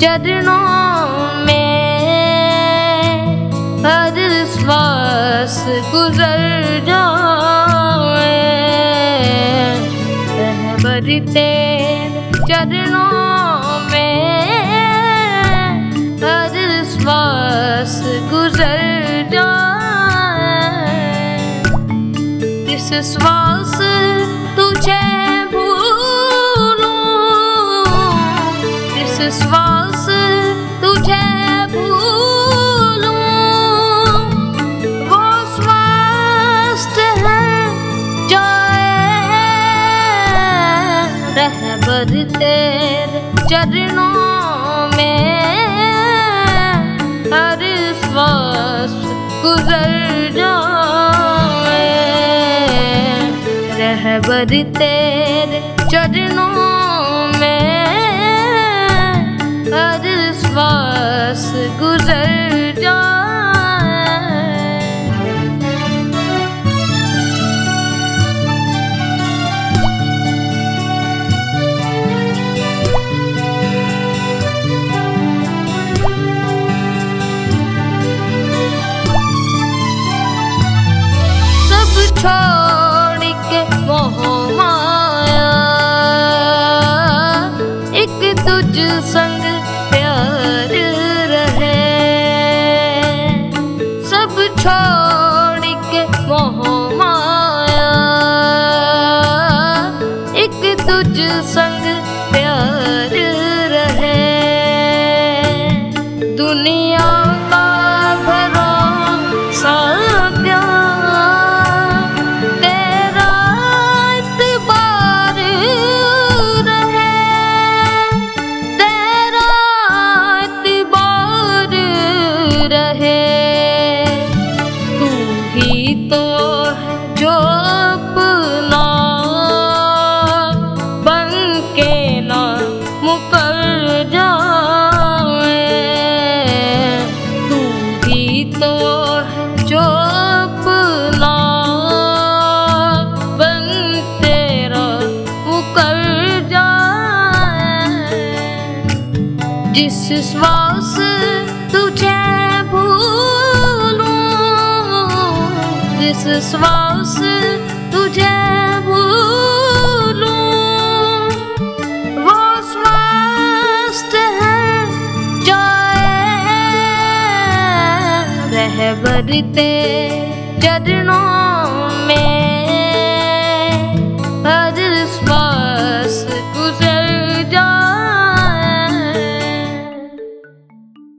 चरणों में हर श्वास गुजर जाए रहबर तेरे चरणों में हर श्वास गुजर जाए इस श्वास इस श्वास तुझे चरणों में। हर श्वास गुजर जाए। रहबर तेरे चरणों श्वास गुजर छोड़ के मोह जिस श्वास तुझे भूलूं जिस श्वास तुझे भूलूं वो स्वास्थ्य है ते चरणों में